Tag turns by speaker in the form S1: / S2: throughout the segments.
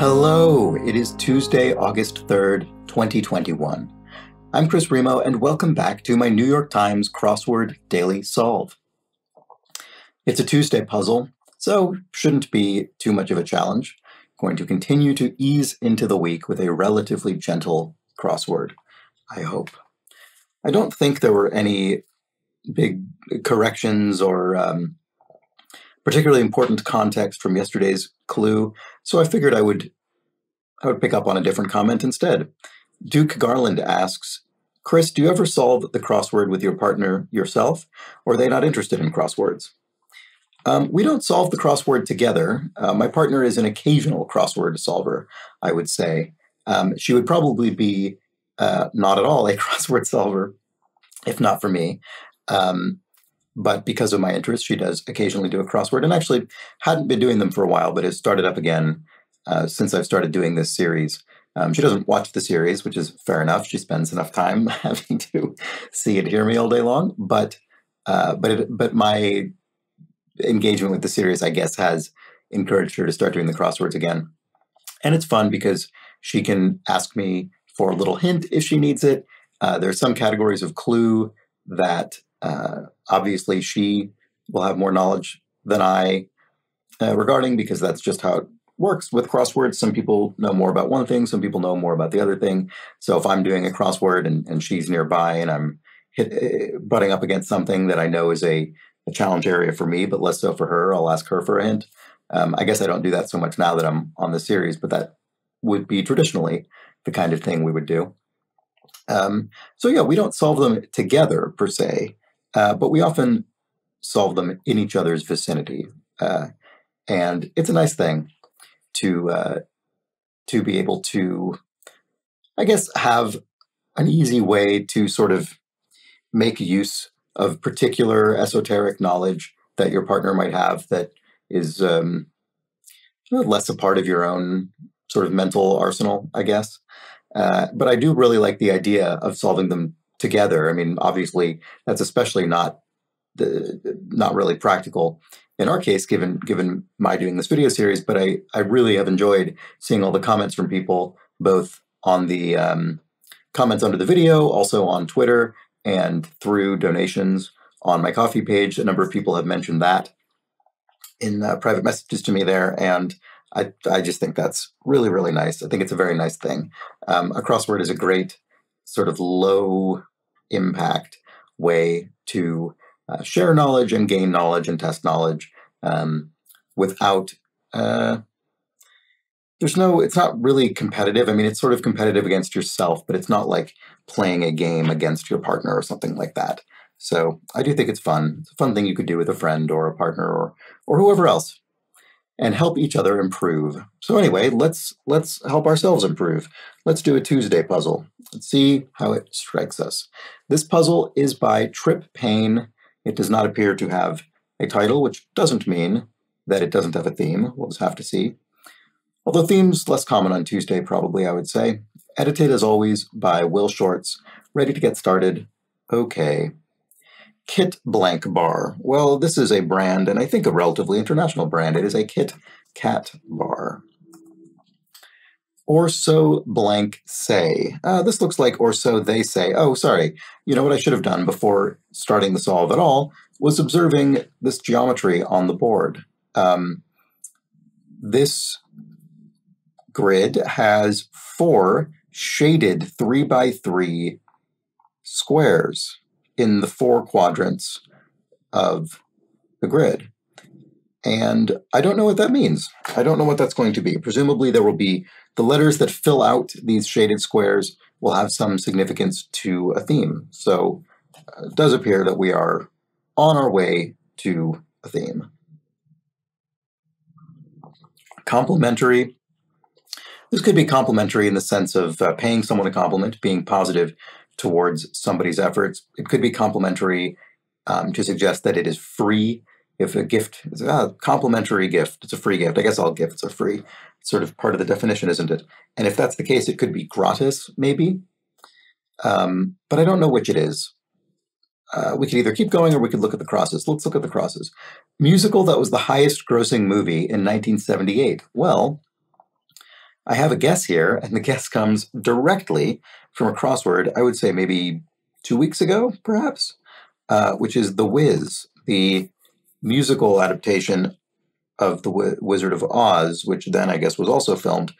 S1: Hello, it is Tuesday, August 3rd, 2021. I'm Chris Remo, and welcome back to my New York Times Crossword Daily Solve. It's a Tuesday puzzle, so shouldn't be too much of a challenge. going to continue to ease into the week with a relatively gentle crossword, I hope. I don't think there were any big corrections or um, particularly important context from yesterday's clue, so I figured I would I would pick up on a different comment instead. Duke Garland asks, Chris, do you ever solve the crossword with your partner yourself, or are they not interested in crosswords? Um, we don't solve the crossword together. Uh, my partner is an occasional crossword solver, I would say. Um, she would probably be uh, not at all a crossword solver if not for me. Um, but because of my interest, she does occasionally do a crossword, and actually hadn't been doing them for a while, but has started up again uh, since I've started doing this series. Um, she doesn't watch the series, which is fair enough. She spends enough time having to see and hear me all day long. But uh, but it, but my engagement with the series, I guess, has encouraged her to start doing the crosswords again. And it's fun because she can ask me for a little hint if she needs it. Uh, there are some categories of clue that uh, obviously she will have more knowledge than I uh, regarding because that's just how works with crosswords. Some people know more about one thing, some people know more about the other thing. So if I'm doing a crossword and, and she's nearby and I'm hit, uh, butting up against something that I know is a, a, challenge area for me, but less so for her, I'll ask her for a hint. Um, I guess I don't do that so much now that I'm on the series, but that would be traditionally the kind of thing we would do. Um, so yeah, we don't solve them together per se, uh, but we often solve them in each other's vicinity, uh, and it's a nice thing to uh, to be able to, I guess, have an easy way to sort of make use of particular esoteric knowledge that your partner might have that is um, less a part of your own sort of mental arsenal, I guess. Uh, but I do really like the idea of solving them together. I mean, obviously, that's especially not the not really practical in our case, given given my doing this video series. But I I really have enjoyed seeing all the comments from people, both on the um, comments under the video, also on Twitter, and through donations on my Ko-fi page. A number of people have mentioned that in uh, private messages to me there, and I, I just think that's really, really nice. I think it's a very nice thing. Um, a crossword is a great sort of low impact way to uh, share knowledge and gain knowledge and test knowledge um, without. Uh, there's no, it's not really competitive. I mean, it's sort of competitive against yourself, but it's not like playing a game against your partner or something like that. So I do think it's fun. It's a fun thing you could do with a friend or a partner or or whoever else and help each other improve. So anyway, let's let's help ourselves improve. Let's do a Tuesday puzzle. Let's see how it strikes us. This puzzle is by Trip Payne. It does not appear to have a title, which doesn't mean that it doesn't have a theme. We'll just have to see. Although themes less common on Tuesday, probably, I would say. Edited as always by Will Shortz. Ready to get started? Okay. Kit Blank Bar. Well, this is a brand, and I think a relatively international brand. It is a Kit Kat bar. Or so blank say. Uh, this looks like or so they say. Oh, sorry. You know what I should have done before starting the solve at all was observing this geometry on the board. Um, this grid has four shaded three by three squares in the four quadrants of the grid. And I don't know what that means. I don't know what that's going to be. Presumably, there will be the letters that fill out these shaded squares will have some significance to a theme. So uh, it does appear that we are on our way to a theme. Complimentary. This could be complimentary in the sense of uh, paying someone a compliment, being positive towards somebody's efforts. It could be complimentary um, to suggest that it is free. If a gift is a complimentary gift, it's a free gift. I guess all gifts are free. It's sort of part of the definition, isn't it? And if that's the case, it could be gratis, maybe. Um, but I don't know which it is. Uh, we could either keep going or we could look at the crosses. Let's look at the crosses. Musical that was the highest grossing movie in 1978. Well, I have a guess here, and the guess comes directly from a crossword, I would say maybe two weeks ago, perhaps, uh, which is The Wiz, the musical adaptation of The Wizard of Oz, which then I guess was also filmed.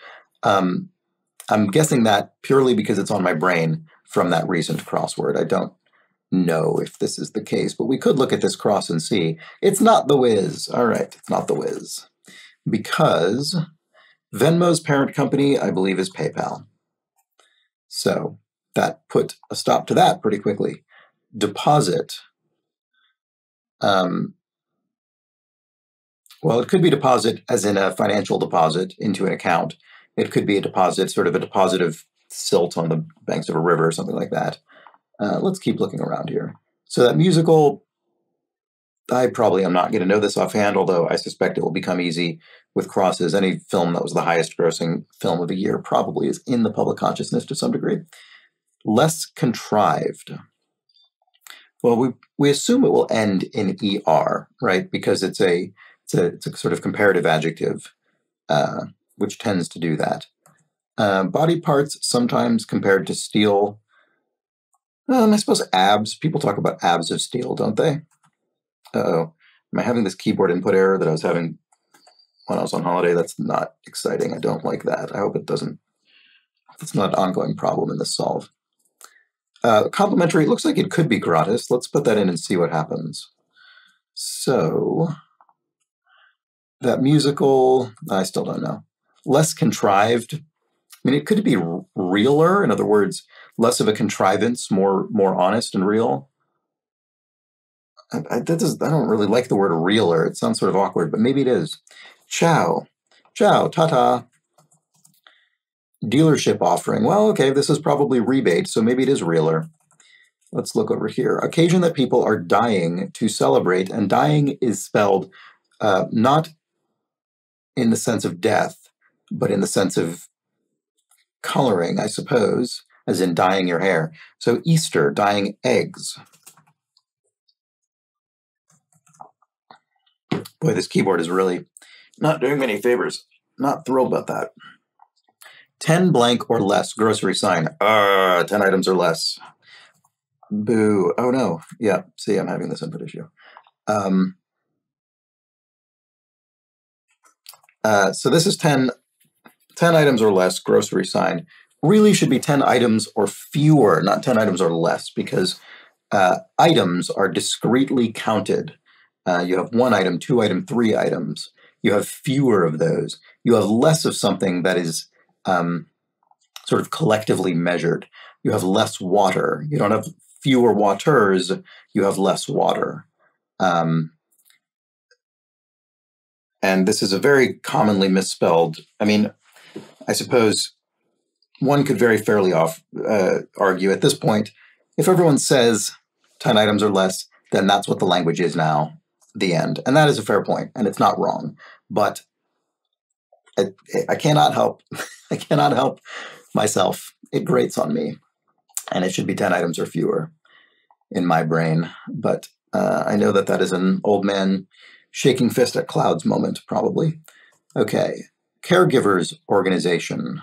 S1: Um, I'm guessing that purely because it's on my brain from that recent crossword. I don't know if this is the case, but we could look at this cross and see. It's not The Wiz. All right, it's not The Wiz. Because Venmo's parent company, I believe, is PayPal. So that put a stop to that pretty quickly. Deposit. Um, well, it could be deposit as in a financial deposit into an account. It could be a deposit, sort of a deposit of silt on the banks of a river or something like that. Uh, let's keep looking around here. So that musical, I probably am not going to know this offhand, although I suspect it will become easy with crosses. Any film that was the highest grossing film of the year probably is in the public consciousness to some degree. Less contrived. Well, we, we assume it will end in ER, right? Because it's a, it's a, it's a sort of comparative adjective, uh, which tends to do that. Uh, body parts sometimes compared to steel. Um, I suppose abs. People talk about abs of steel, don't they? oh. Am I having this keyboard input error that I was having when I was on holiday? That's not exciting. I don't like that. I hope it doesn't. That's not an ongoing problem in this solve. Uh, complimentary, it looks like it could be gratis. Let's put that in and see what happens. So, that musical, I still don't know. Less contrived. I mean, it could be realer. In other words, less of a contrivance, more more honest and real. I, I, I don't really like the word realer. It sounds sort of awkward, but maybe it is. Ciao. Ciao. Ta ta. Dealership offering. Well, okay, this is probably rebate, so maybe it is realer. Let's look over here. Occasion that people are dying to celebrate, and dying is spelled uh, not in the sense of death, but in the sense of coloring, I suppose, as in dyeing your hair. So Easter, dyeing eggs. Boy, this keyboard is really not doing me any favors. Not thrilled about that. 10 blank or less grocery sign. Uh, 10 items or less. Boo. Oh no. Yeah, see, I'm having this input issue. Um, uh, so this is 10, 10 items or less grocery sign. Really should be 10 items or fewer, not 10 items or less, because uh, items are discretely counted. Uh, you have one item, two item, three items. You have fewer of those. You have less of something that is um, sort of collectively measured. You have less water. You don't have fewer waters. You have less water. Um, and this is a very commonly misspelled. I mean, I suppose one could very fairly off uh, argue at this point if everyone says 10 items or less, then that's what the language is now the end. And that is a fair point, and it's not wrong. But I, I cannot help, I cannot help myself. It grates on me, and it should be 10 items or fewer in my brain. But uh, I know that that is an old man shaking fist at clouds moment, probably. Okay, caregivers organization.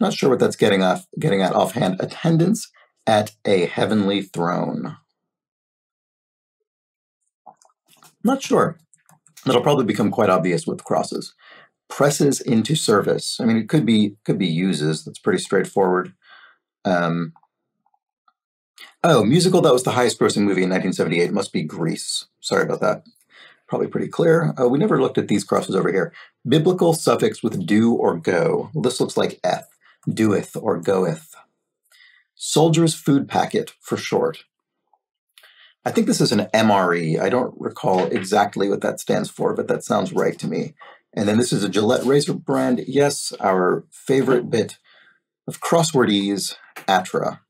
S1: Not sure what that's getting off getting at offhand. Attendance at a heavenly throne. Not sure. That'll probably become quite obvious with crosses. Presses into service. I mean, it could be could be uses. That's pretty straightforward. Um, oh, musical that was the highest grossing movie in 1978 must be Grease. Sorry about that. Probably pretty clear. Uh, we never looked at these crosses over here. Biblical suffix with do or go. Well, this looks like eth, doeth or goeth. Soldier's food packet for short. I think this is an MRE. I don't recall exactly what that stands for, but that sounds right to me. And then this is a Gillette razor brand. Yes, our favorite bit of crosswordese, Atra.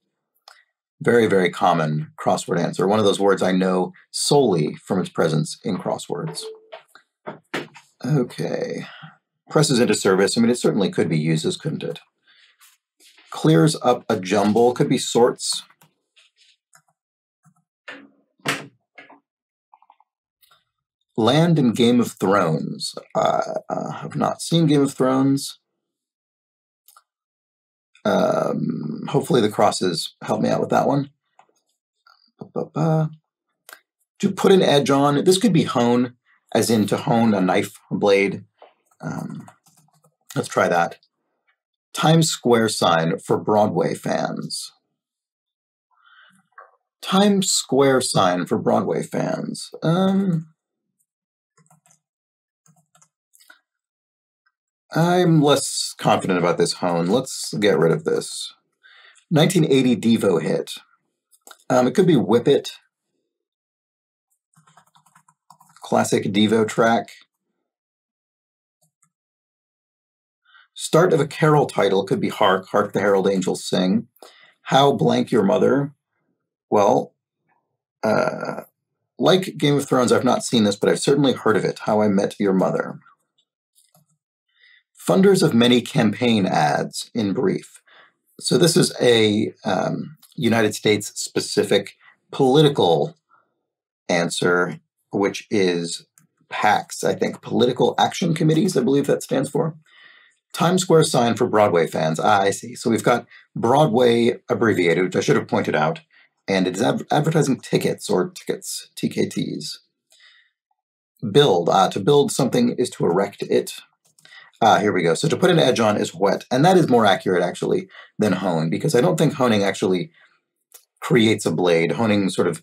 S1: Very, very common crossword answer. One of those words I know solely from its presence in crosswords. Okay. Presses into service. I mean, it certainly could be uses, couldn't it? Clears up a jumble. Could be sorts. land in Game of Thrones. Uh, uh, have not seen Game of Thrones. Um, hopefully the crosses help me out with that one. Ba-ba-ba. To put an edge on, this could be hone, as in to hone a knife blade. Um, let's try that. Times Square sign for Broadway fans. Times Square sign for Broadway fans. Um, I'm less confident about this hone. Let's get rid of this. 1980 Devo hit. Um, it could be Whip It. Classic Devo track. Start of a carol title could be Hark, Hark the Herald Angels Sing. How Blank Your Mother. Well, uh, like Game of Thrones, I've not seen this, but I've certainly heard of it. How I Met Your Mother. Funders of many campaign ads, in brief. So this is a um, United States specific political answer, which is PACs, I think, Political Action Committees, I believe that stands for. Times Square sign for Broadway fans. Ah, I see. So we've got Broadway abbreviated, which I should have pointed out, and it's ad- advertising tickets or tickets, TKTs. Build. Ah, to build something is to erect it. Ah, here we go. So to put an edge on is whet, and that is more accurate actually than hone because I don't think honing actually creates a blade. Honing sort of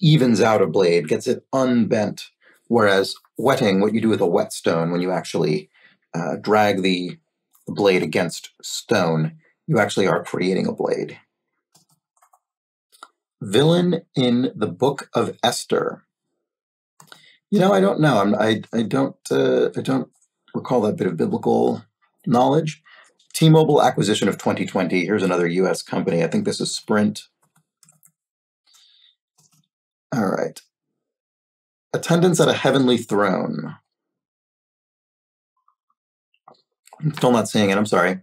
S1: evens out a blade, gets it unbent, whereas whetting, what you do with a whetstone when you actually uh, drag the blade against stone, you actually are creating a blade. Villain in the Book of Esther. You know, I don't know. I'm, I I don't uh, I don't recall that bit of biblical knowledge. T-Mobile acquisition of 2020. Here's another U.S. company. I think this is Sprint. All right. Attendance at a heavenly throne. I'm still not seeing it. I'm sorry.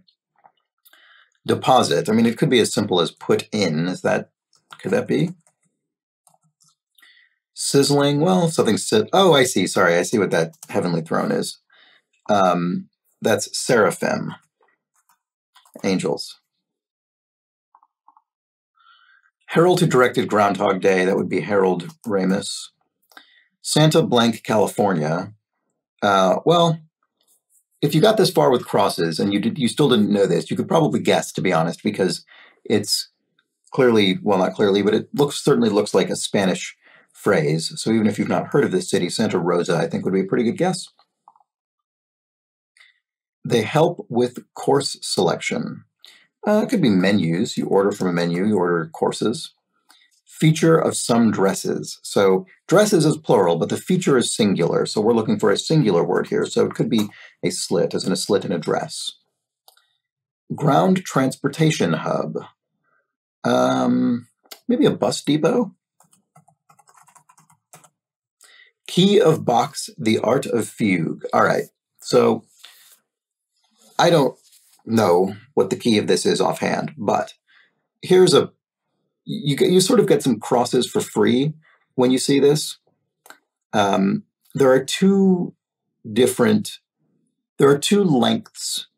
S1: Deposit. I mean, it could be as simple as put in. Is that, could that be? Sizzling. Well, something, si- oh, I see. Sorry. I see what that heavenly throne is. Um, that's seraphim, angels. Harold who directed Groundhog Day, that would be Harold Ramis. Santa Blank, California. Uh, well, if you got this far with crosses and you did, you still didn't know this, you could probably guess, to be honest, because it's clearly, well, not clearly, but it looks certainly looks like a Spanish phrase. So even if you've not heard of this city, Santa Rosa, I think would be a pretty good guess. They help with course selection. Uh, it could be menus. You order from a menu, you order courses. Feature of some dresses. So dresses is plural, but the feature is singular. So we're looking for a singular word here. So it could be a slit, as in a slit in a dress. Ground transportation hub. Um, maybe a bus depot. Key of Bach's, the art of fugue. All right. So I don't know what the key of this is offhand, but here's a you you sort of get some crosses for free when you see this. Um, there are two different there are two lengths,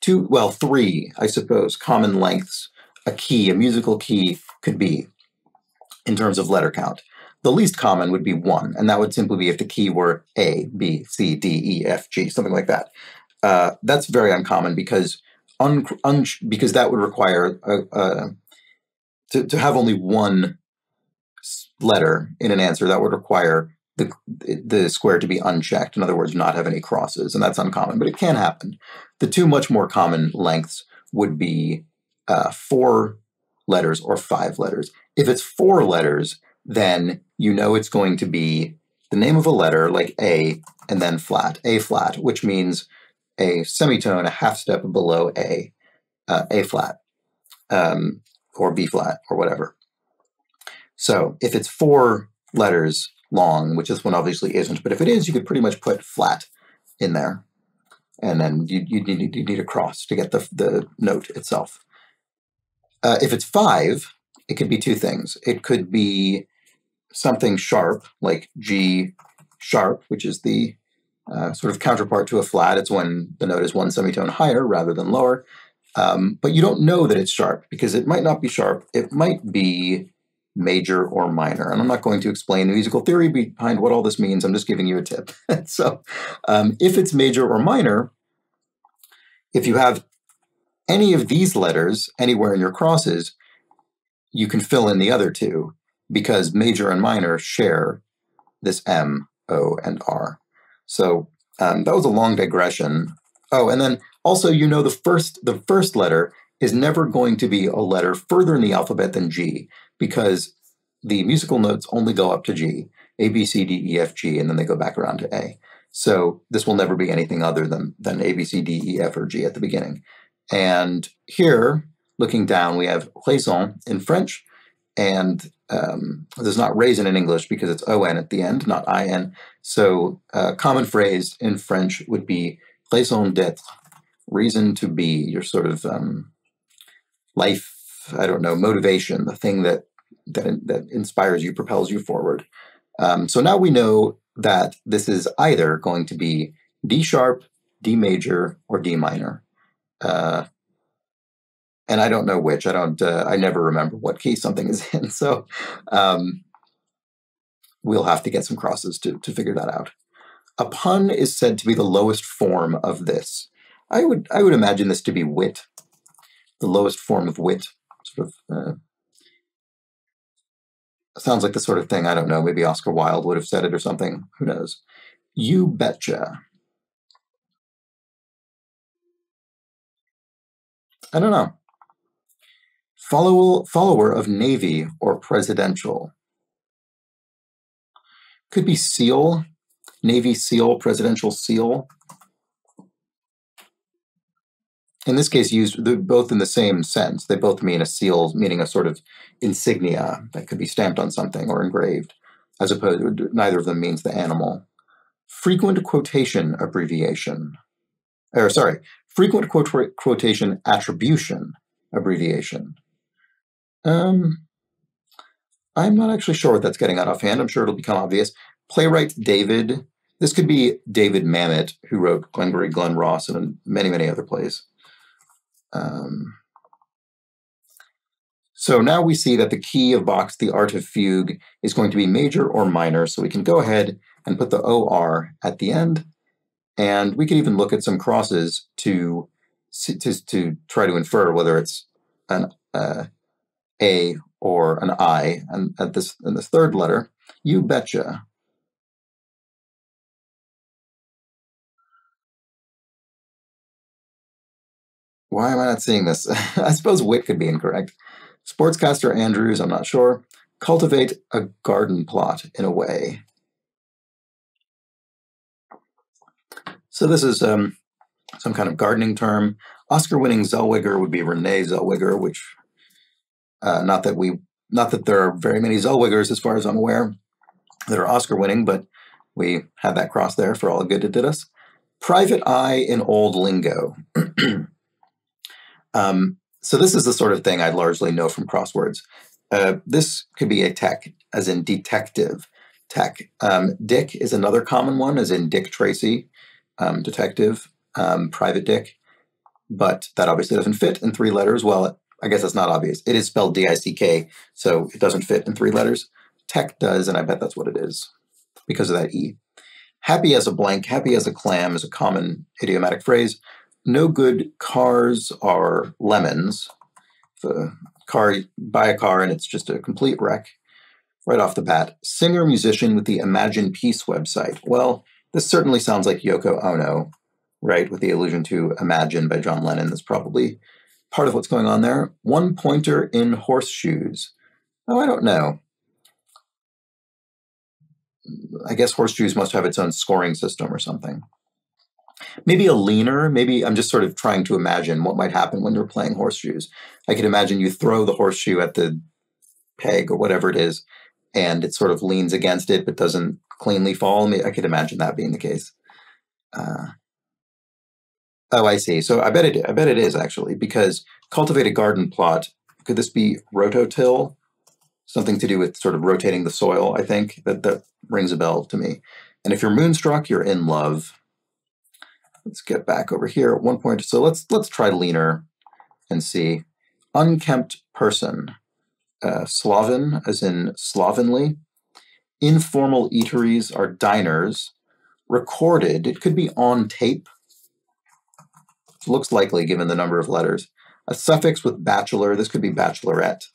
S1: two well three I suppose common lengths a key a musical key could be in terms of letter count. The least common would be one, and that would simply be if the key were A, B, C, D, E, F, G, something like that. Uh, that's very uncommon because un, un, because that would require a, a, to, to have only one letter in an answer. That would require the the square to be unchecked. In other words, not have any crosses, and that's uncommon, but it can happen. The two much more common lengths would be uh, four letters or five letters. If it's four letters, then you know it's going to be the name of a letter like A and then flat, A flat, which means a semitone a half step below A, uh, A flat, um, or B flat, or whatever. So if it's four letters long, which this one obviously isn't, but if it is, you could pretty much put flat in there. And then you, you, need, you need a cross to get the, the note itself. Uh, if it's five, it could be two things. It could be something sharp, like G, sharp, which is the uh, sort of counterpart to a flat. It's when the note is one semitone higher rather than lower. Um, but you don't know that it's sharp because it might not be sharp. It might be major or minor. And I'm not going to explain the musical theory behind what all this means. I'm just giving you a tip. so um, if it's major or minor, if you have any of these letters anywhere in your crosses, you can fill in the other two because major and minor share this M, O, and R. So um, that was a long digression. Oh, and then also, you know, the first the first letter is never going to be a letter further in the alphabet than G because the musical notes only go up to G, A, B, C, D, E, F, G, and then they go back around to A. So this will never be anything other than, than A, B, C, D, E, F, or G at the beginning. And here, looking down, we have raison in French, and um, there's not raisin in English because it's on at the end, not in. So a uh, common phrase in French would be raison d'être, reason to be, your sort of um, life, I don't know, motivation, the thing that that, that inspires you, propels you forward. Um, so now we know that this is either going to be D sharp, D major, or D minor. Uh, and I don't know which. I don't. Uh, I never remember what key something is in. So um, we'll have to get some crosses to to figure that out. A pun is said to be the lowest form of this. I would I would imagine this to be wit, the lowest form of wit. Sort of uh, sounds like the sort of thing I don't know. Maybe Oscar Wilde would have said it or something. Who knows? You betcha. I don't know. Follow, follower of Navy or presidential. Could be SEAL, Navy SEAL, presidential SEAL. In this case, used both in the same sense. They both mean a seal, meaning a sort of insignia that could be stamped on something or engraved, as opposed to neither of them means the animal. Frequent quotation abbreviation. Or sorry, frequent quotation attribution abbreviation. Um, I'm not actually sure what that's getting out at offhand. I'm sure it'll become obvious. Playwright David, this could be David Mamet, who wrote Glengarry Glen Ross and many, many other plays. Um, so now we see that the key of Bach's The Art of Fugue is going to be major or minor. So we can go ahead and put the OR at the end. And we could even look at some crosses to, to, to try to infer whether it's an uh, A or an I. And at this, in this third letter, you betcha. Why am I not seeing this? I suppose wit could be incorrect. Sportscaster Andrews, I'm not sure. Cultivate a garden plot in a way. So this is um, some kind of gardening term. Oscar-winning Zellweger would be Renee Zellweger, which uh, not that we, not that there are very many Zellwegers as far as I'm aware that are Oscar-winning, but we had that cross there for all the good it did us. Private eye in old lingo. um, so this is the sort of thing I'd largely know from crosswords. Uh, this could be a tech, as in detective tech. Um, Dick is another common one, as in Dick Tracy, um, detective, um, private Dick. But that obviously doesn't fit in three letters. Well, I guess that's not obvious. It is spelled D-I-C-K, so it doesn't fit in three letters. Tech does, and I bet that's what it is because of that E. Happy as a blank, happy as a clam is a common idiomatic phrase no good cars are lemons. The car, buy a car and it's just a complete wreck right off the bat. Singer musician with the Imagine Peace website. Well, this certainly sounds like Yoko Ono, right? With the allusion to Imagine by John Lennon. That's probably part of what's going on there. One pointer in horseshoes. Oh, I don't know. I guess horseshoes must have its own scoring system or something maybe a leaner maybe i'm just sort of trying to imagine what might happen when you're playing horseshoes i can imagine you throw the horseshoe at the peg or whatever it is and it sort of leans against it but doesn't cleanly fall i could imagine that being the case uh, oh i see so i bet it i bet it is actually because cultivate a garden plot could this be rototill something to do with sort of rotating the soil i think that that rings a bell to me And if you're moonstruck, you're in love. Let's get back over here at one point. So let's let's try leaner and see. Unkempt person. Uh, Sloven, as in slovenly. Informal eateries are diners. Recorded, it could be on tape. Looks likely given the number of letters. A suffix with bachelor, this could be bachelorette.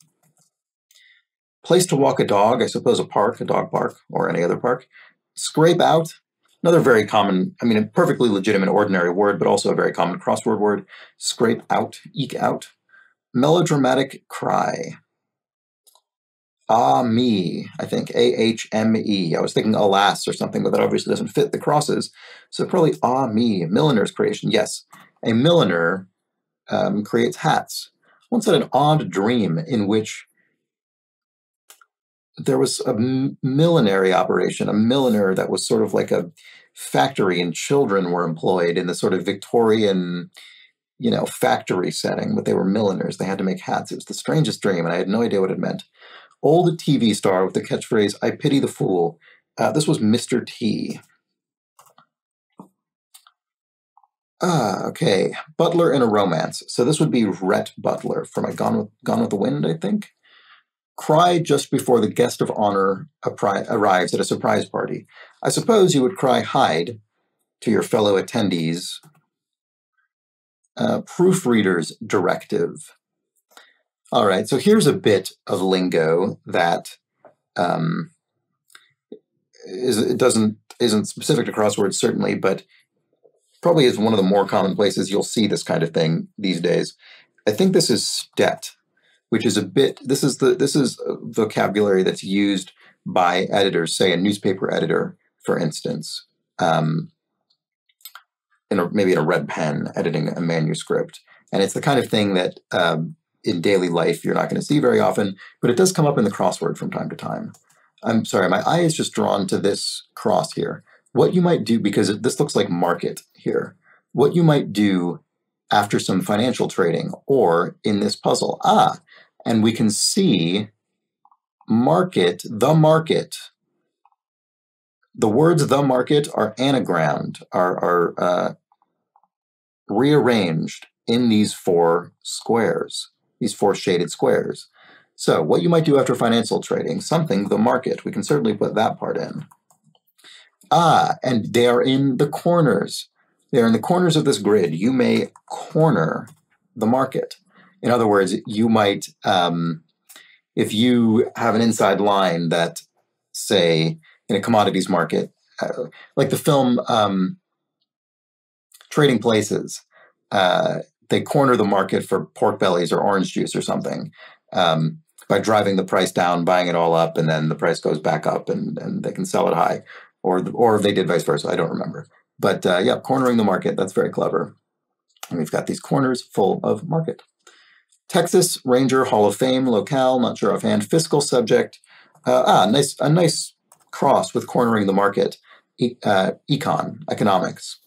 S1: Place to walk a dog, I suppose a park, a dog park, or any other park. Scrape out, another very common, I mean, a perfectly legitimate ordinary word, but also a very common crossword word. Scrape out, eke out. Melodramatic cry. Ah me, I think A H M E. I was thinking alas or something, but that obviously doesn't fit the crosses. So probably ah me, milliner's creation. Yes, a milliner um, creates hats. Once had an odd dream in which there was a millinery operation, a milliner that was sort of like a factory, and children were employed in the sort of Victorian, you know, factory setting, but they were milliners. They had to make hats. It was the strangest dream, and I had no idea what it meant. Old TV star with the catchphrase, I pity the fool. Uh, this was Mr. T. Ah, okay. Butler in a romance. So this would be Rhett Butler from a Gone with, Gone with the Wind, I think cry just before the guest of honor arrives at a surprise party. I suppose you would cry hide to your fellow attendees. Uh, proofreader's directive. All right, so here's a bit of lingo that um, is it doesn't isn't specific to crosswords certainly, but probably is one of the more common places you'll see this kind of thing these days. I think this is stet which is a bit this is the this is vocabulary that's used by editors, say a newspaper editor, for instance, um, in a, maybe in a red pen editing a manuscript, and it's the kind of thing that um, in daily life you're not going to see very often, but it does come up in the crossword from time to time. I'm sorry, my eye is just drawn to this cross here. What you might do, because this looks like market here, what you might do after some financial trading or in this puzzle. Ah, and we can see market, the market. The words the market are anagrammed, are, are uh, rearranged in these four squares, these four shaded squares. So what you might do after financial trading, something, the market, we can certainly put that part in. Ah, and they are in the corners. They are in the corners of this grid. You may corner the market. In other words, you might, um, if you have an inside line that, say, in a commodities market, uh, like the film um, Trading Places, uh, they corner the market for pork bellies or orange juice or something um, by driving the price down, buying it all up, and then the price goes back up and, and they can sell it high. Or, or they did vice versa, I don't remember. But uh, yeah, cornering the market, that's very clever. And we've got these corners full of market. Texas Ranger Hall of Fame locale, not sure offhand. Fiscal subject. Uh, ah, nice, a nice cross with cornering the market. E- uh, econ, economics.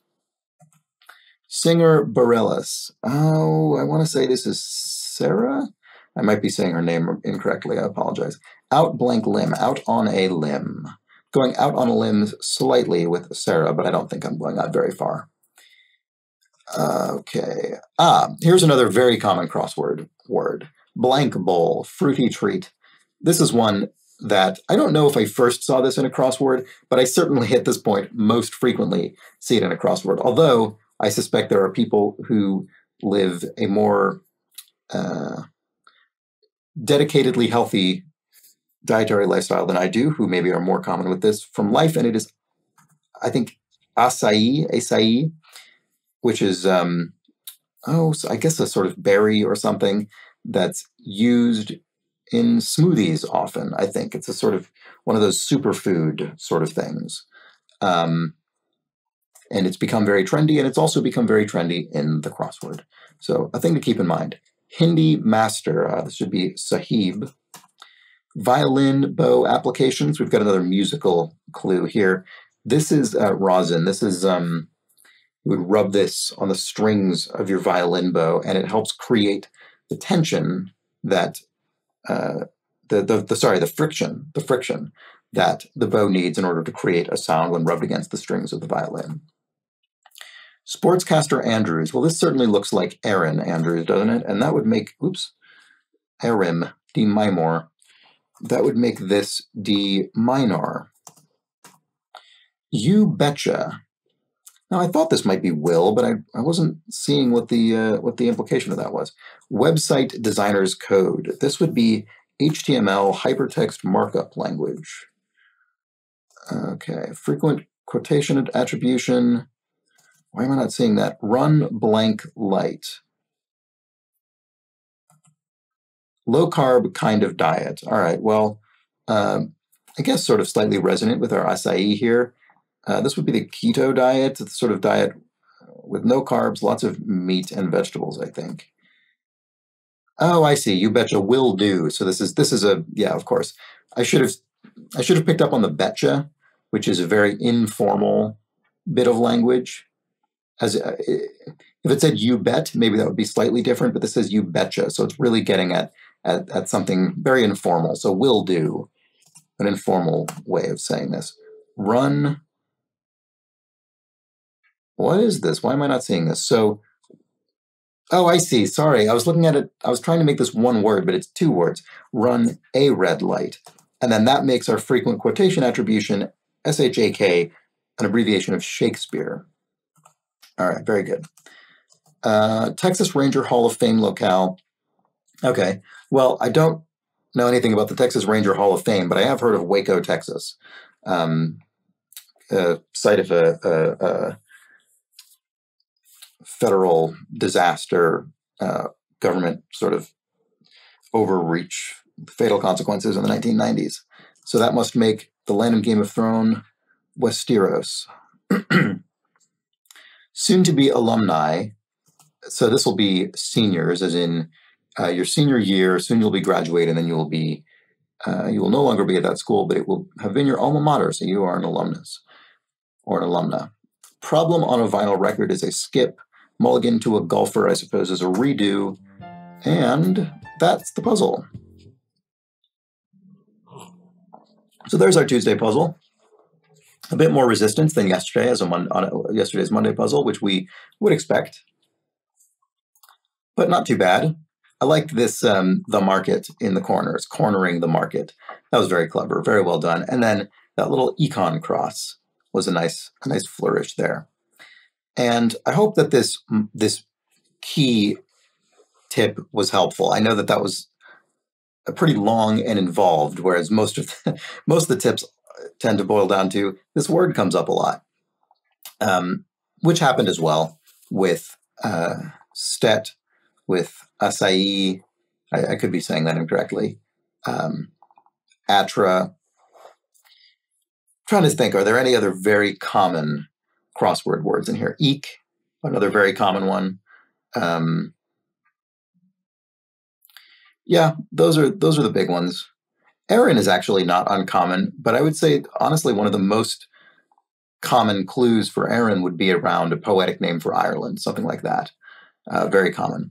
S1: Singer Bareilles. Oh, I want to say this is Sarah. I might be saying her name incorrectly. I apologize. Out blank limb, out on a limb. Going out on a limb slightly with Sarah, but I don't think I'm going out very far. Okay. Ah, here's another very common crossword word. Blank bowl, fruity treat. This is one that I don't know if I first saw this in a crossword, but I certainly at this point most frequently see it in a crossword. Although I suspect there are people who live a more uh, dedicatedly healthy dietary lifestyle than I do, who maybe are more common with this from life. And it is, I think, acai, acai, which is um, oh, so I guess a sort of berry or something that's used in smoothies often. I think it's a sort of one of those superfood sort of things. Um, and it's become very trendy, and it's also become very trendy in the crossword. So a thing to keep in mind. Hindi master, uh, this should be Sahib. Violin bow applications, we've got another musical clue here. This is uh, rosin. This is um, you would rub this on the strings of your violin bow, and it helps create the tension that uh, the, the the sorry the friction the friction that the bow needs in order to create a sound when rubbed against the strings of the violin. Sportscaster Andrews. Well, this certainly looks like Erin Andrews, doesn't it? And that would make, oops, Arim, D minor. That would make this D minor. You betcha. Now I thought this might be will, but I, I wasn't seeing what the uh, what the implication of that was. Website designer's code. This would be HTML hypertext markup language. Okay, frequent quotation attribution. Why am I not seeing that? Run blank light. Low carb kind of diet. All right, well, um, I guess sort of slightly resonant with our acai here. Uh, this would be the keto diet, the sort of diet with no carbs, lots of meat and vegetables, I think. Oh, I see. You betcha will do. So this is this is a yeah, of course. I should have I should have picked up on the betcha, which is a very informal bit of language. As uh, if it said you bet, maybe that would be slightly different, but this says you betcha. So it's really getting at at, at something very informal. So will do, an informal way of saying this. Run. What is this? Why am I not seeing this? So Oh, I see. Sorry. I was looking at it. I was trying to make this one word, but it's two words. Run a red light. And then that makes our frequent quotation attribution, SHAK, an abbreviation of Shakespeare. All right, very good. Uh, Texas Ranger Hall of Fame locale. Okay, well, I don't know anything about the Texas Ranger Hall of Fame, but I have heard of Waco, Texas, um, a site of a, a, a federal disaster, uh, government sort of overreach, fatal consequences in the 1990s. So that must make the land of Game of Thrones Westeros. Soon to be alumni. So this will be seniors, as in uh, your senior year. Soon you'll be graduating, and then you will be uh, you will no longer be at that school, but it will have been your alma mater, so you are an alumnus or an alumna. Problem on a vinyl record is a skip Mulligan to a golfer, I suppose, is a redo. And that's the puzzle. So there's our Tuesday puzzle. A bit more resistance than yesterday as a mon- on a, yesterday's Monday puzzle, which we would expect, but not too bad. I liked this um, the market in the corners, cornering the market. That was very clever, very well done. And then that little econ cross was a nice a nice flourish there. And I hope that this this key tip was helpful. I know that that was a pretty long and involved, whereas most of the, most of the tips tend to boil down to this word comes up a lot, um, which happened as well with uh, stet, with acai. I, I, could be saying that incorrectly. Um, atra. I'm trying to think, are there any other very common crossword words in here. Eke, another very common one. Um, yeah, those are those are the big ones. Erin is actually not uncommon, but I would say honestly one of the most common clues for Erin would be around a poetic name for Ireland, something like that. Uh, very common.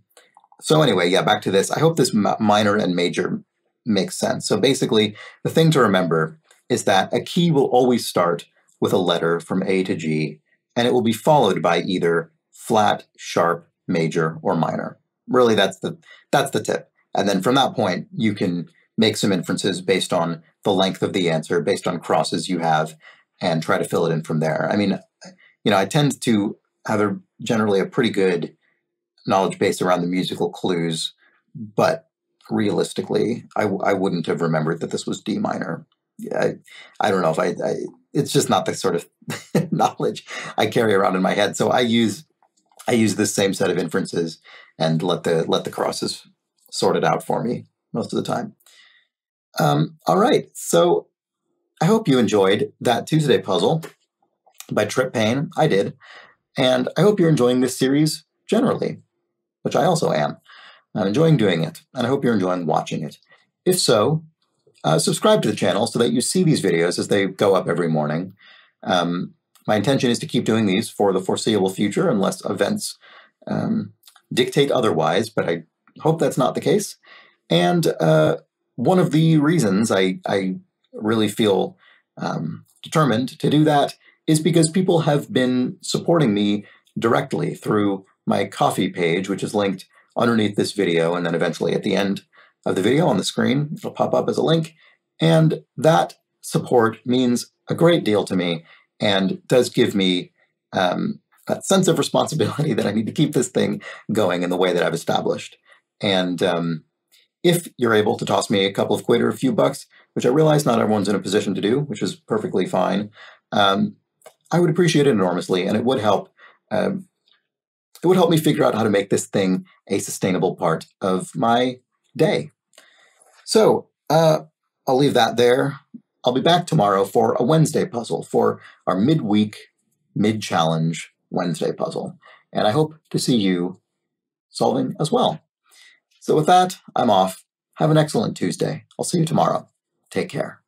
S1: So anyway, yeah, back to this. I hope this minor and major makes sense. So basically, the thing to remember is that a key will always start with a letter from A to G, and it will be followed by either flat, sharp, major, or minor. Really, that's the that's the tip. And then from that point, you can make some inferences based on the length of the answer, based on crosses you have, and try to fill it in from there. I mean, you know, I tend to have a generally a pretty good knowledge base around the musical clues, but realistically, I, I wouldn't have remembered that this was D minor. I, I don't know if I, I it's just not the sort of knowledge I carry around in my head. So I use I use this same set of inferences and let the let the crosses sort it out for me most of the time. Um, all right, so I hope you enjoyed that Tuesday puzzle by Trip Payne. I did, and I hope you're enjoying this series generally, which I also am. I'm enjoying doing it, and I hope you're enjoying watching it. If so, uh, subscribe to the channel so that you see these videos as they go up every morning. Um, my intention is to keep doing these for the foreseeable future unless events um, dictate otherwise, but I hope that's not the case. And uh, one of the reasons I, I really feel um, determined to do that is because people have been supporting me directly through my Ko-fi page, which is linked underneath this video, and then eventually at the end of the video on the screen, it'll pop up as a link. And that support means a great deal to me and does give me um, a sense of responsibility that I need to keep this thing going in the way that I've established. And um, if you're able to toss me a couple of quid or a few bucks, which I realize not everyone's in a position to do, which is perfectly fine, um, I would appreciate it enormously, and it would help. Um, it would help me figure out how to make this thing a sustainable part of my day. So uh, I'll leave that there. I'll be back tomorrow for a Wednesday puzzle for our midweek, mid challenge Wednesday puzzle. And I hope to see you solving as well. So with that, I'm off. Have an excellent Tuesday. I'll see you tomorrow. Take care.